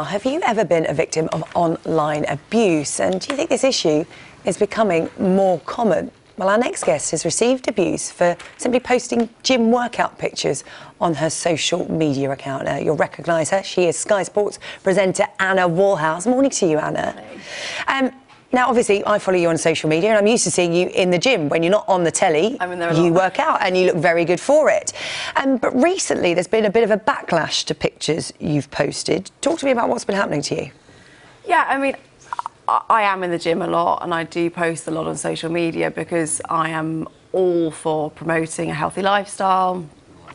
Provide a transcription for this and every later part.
Have you ever been a victim of online abuse? And do you think this issue is becoming more common? Well, our next guest has received abuse for simply posting gym workout pictures on her social media account. Uh, you'll recognise her. She is Sky Sports presenter Anna Woolhouse. Morning to you, Anna. Um, now, obviously, I follow you on social media, and I'm used to seeing you in the gym. When you're not on the telly, I mean, there. you work out, and you look very good for it. Um, but recently, there's been a bit of a backlash to pictures you've posted. Talk to me about what's been happening to you. Yeah, I mean, I am in the gym a lot, and I do post a lot on social media because I am all for promoting a healthy lifestyle.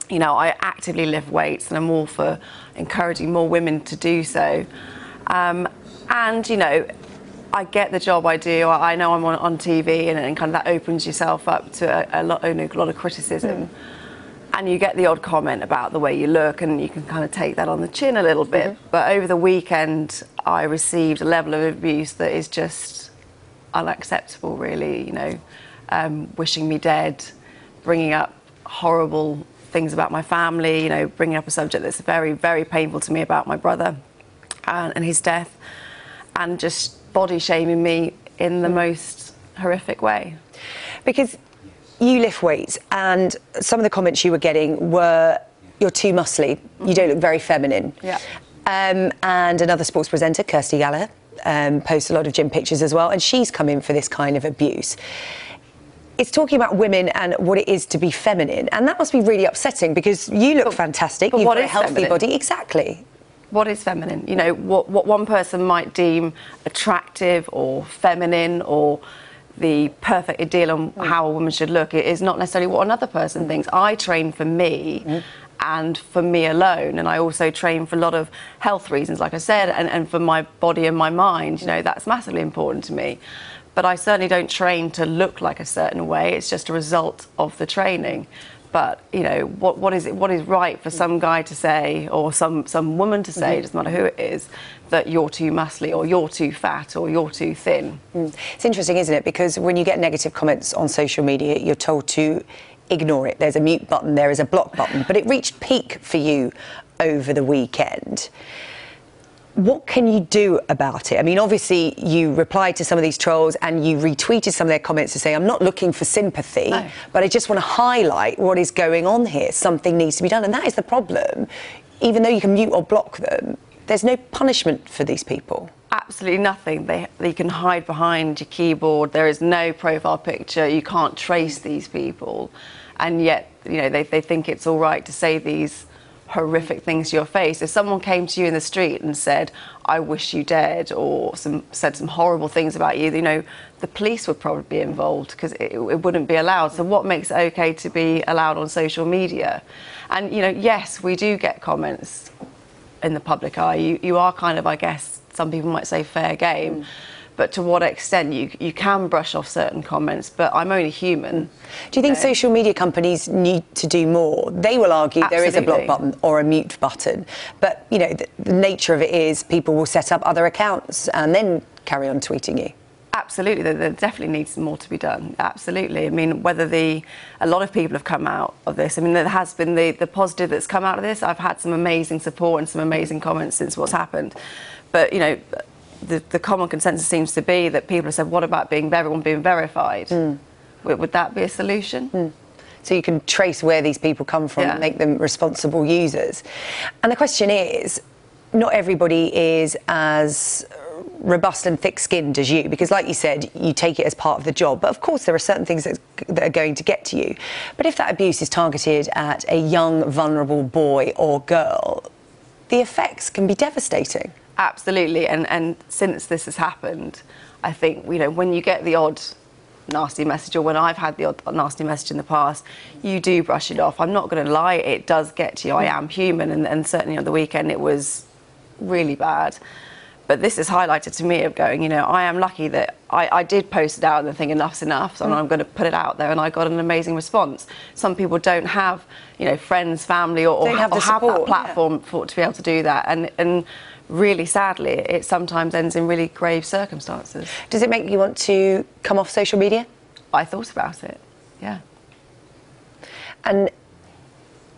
You know, I actively lift weights, and I'm all for encouraging more women to do so. Um, and you know, I get the job I do. I know I'm on, on TV, and, and kind of that opens yourself up to a, a, lot, a lot, of criticism. Mm. And you get the odd comment about the way you look, and you can kind of take that on the chin a little bit. Mm-hmm. But over the weekend, I received a level of abuse that is just unacceptable, really. You know, um, wishing me dead, bringing up horrible things about my family, you know, bringing up a subject that's very, very painful to me about my brother and, and his death, and just body shaming me in the most horrific way. Because you lift weights, and some of the comments you were getting were, "You're too muscly. You don't look very feminine." Yeah. Um, and another sports presenter, Kirsty Gallagher, um, posts a lot of gym pictures as well, and she's come in for this kind of abuse. It's talking about women and what it is to be feminine, and that must be really upsetting because you look fantastic. But You've got a healthy feminine? body, exactly what is feminine? You know, what, what one person might deem attractive or feminine or the perfect ideal on mm. how a woman should look it is not necessarily what another person mm. thinks. I train for me mm. and for me alone, and I also train for a lot of health reasons, like I said, and, and for my body and my mind. You know, that's massively important to me. But I certainly don't train to look like a certain way, it's just a result of the training but you know what what is it what is right for some guy to say or some some woman to say mm-hmm. doesn't matter who it is that you're too muscly or you're too fat or you're too thin mm. it's interesting isn't it because when you get negative comments on social media you're told to ignore it there's a mute button there is a block button but it reached peak for you over the weekend what can you do about it? I mean, obviously, you replied to some of these trolls and you retweeted some of their comments to say, I'm not looking for sympathy, no. but I just want to highlight what is going on here. Something needs to be done. And that is the problem. Even though you can mute or block them, there's no punishment for these people. Absolutely nothing. They, they can hide behind your keyboard. There is no profile picture. You can't trace these people. And yet, you know, they, they think it's all right to say these horrific things to your face. If someone came to you in the street and said, I wish you dead, or some, said some horrible things about you, you know, the police would probably be involved because it, it, wouldn't be allowed. So, what makes it okay to be allowed on social media? And, you know, yes, we do get comments in the public eye. You, you are kind of, I guess, some people might say fair game. Mm but to what extent you, you can brush off certain comments, but I'm only human. Do you think so. social media companies need to do more? They will argue Absolutely. there is a block button or a mute button, but you know the, the nature of it is people will set up other accounts and then carry on tweeting you. Absolutely, there, there, definitely needs more to be done. Absolutely. I mean, whether the a lot of people have come out of this. I mean, there has been the the positive that's come out of this. I've had some amazing support and some amazing comments since what's happened, but you know, the, the common consensus seems to be that people have said, what about being everyone being verified? Mm. Would, would, that be a solution? Mm. So you can trace where these people come from yeah. and make them responsible users. And the question is, not everybody is as robust and thick-skinned as you because like you said you take it as part of the job but of course there are certain things that, that, are going to get to you but if that abuse is targeted at a young vulnerable boy or girl the effects can be devastating Absolutely, and and since this has happened, I think you know when you get the odd nasty message or when I've had the odd nasty message in the past, you do brush it off. I'm not going to lie, it does get to you. I am human, and, and certainly on the weekend it was really bad. But this is highlighted to me of going, you know, I am lucky that I, I did post it out and think enough's enough, so mm. I'm going to put it out there, and I got an amazing response. Some people don't have, you know, friends, family, or, or have, or have that platform yeah. for, to be able to do that, and and really sadly, it sometimes ends in really grave circumstances. Does it make you want to come off social media? I thought about it, yeah. And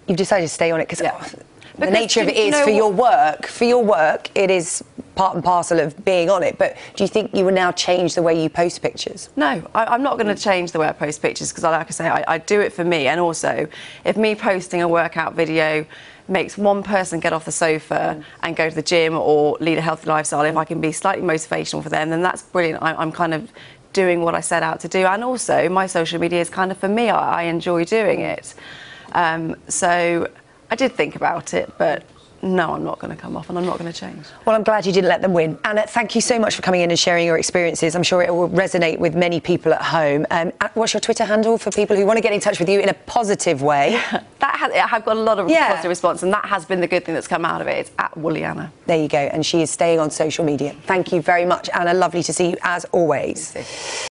you've decided to stay on it because yeah. the nature of it is you know for your work. For your work, it is part and parcel of being on it. But do you think you will now change the way you post pictures? No, I, I'm not going to change the way I post pictures because, like I say, I, I do it for me. And also, if me posting a workout video makes one person get off the sofa and go to the gym or lead a healthy lifestyle, if I can be slightly motivational for them, then that's brilliant. I, I'm kind of doing what I set out to do. And also, my social media is kind of for me. I, I enjoy doing it. Um, so I did think about it, but no, I'm not going to come off and I'm not going to change. Well, I'm glad you didn't let them win. Anna, thank you so much for coming in and sharing your experiences. I'm sure it will resonate with many people at home. Um, what's your Twitter handle for people who want to get in touch with you in a positive way? that has, I've got a lot of Yeah. positive response, and that has been the good thing that's come out of it. It's at Woolly Anna. There you go. And she is staying on social media. Thank you very much, Anna. Lovely to see you as always.